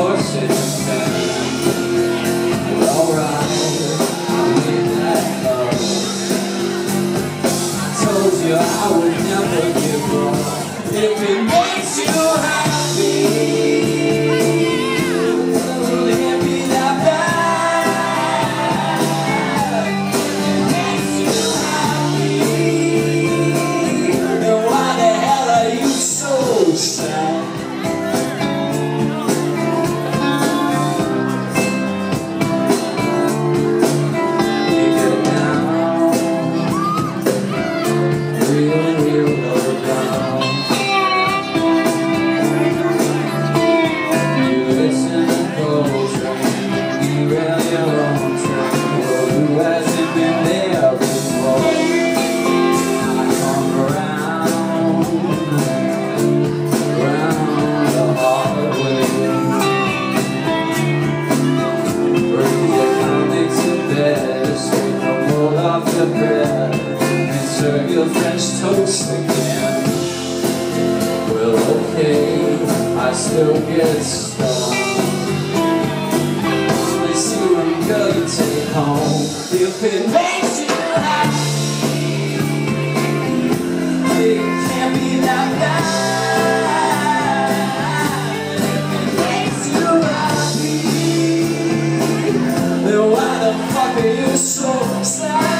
that. I told you I would never give up. If it real French toast again. Well, okay, I still get stoned. Only serum gonna take home if it makes you hot. It can't be that bad. Why the fuck are you so sad?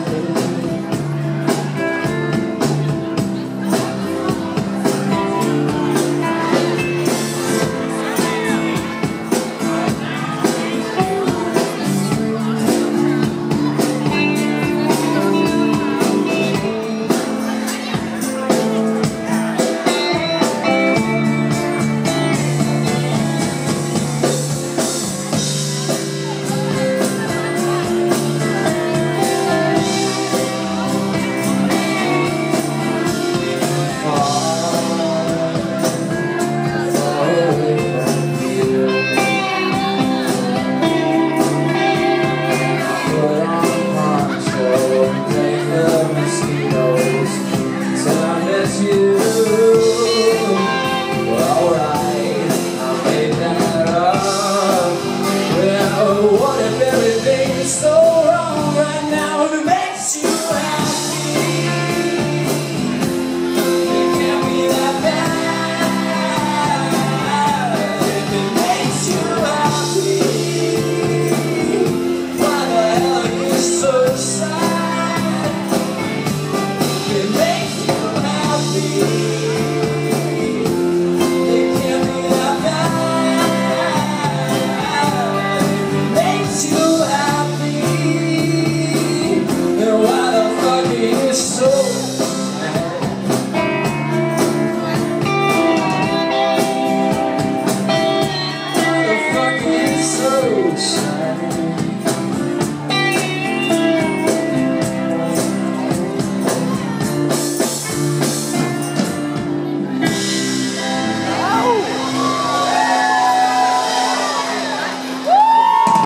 Yes.